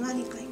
何かい。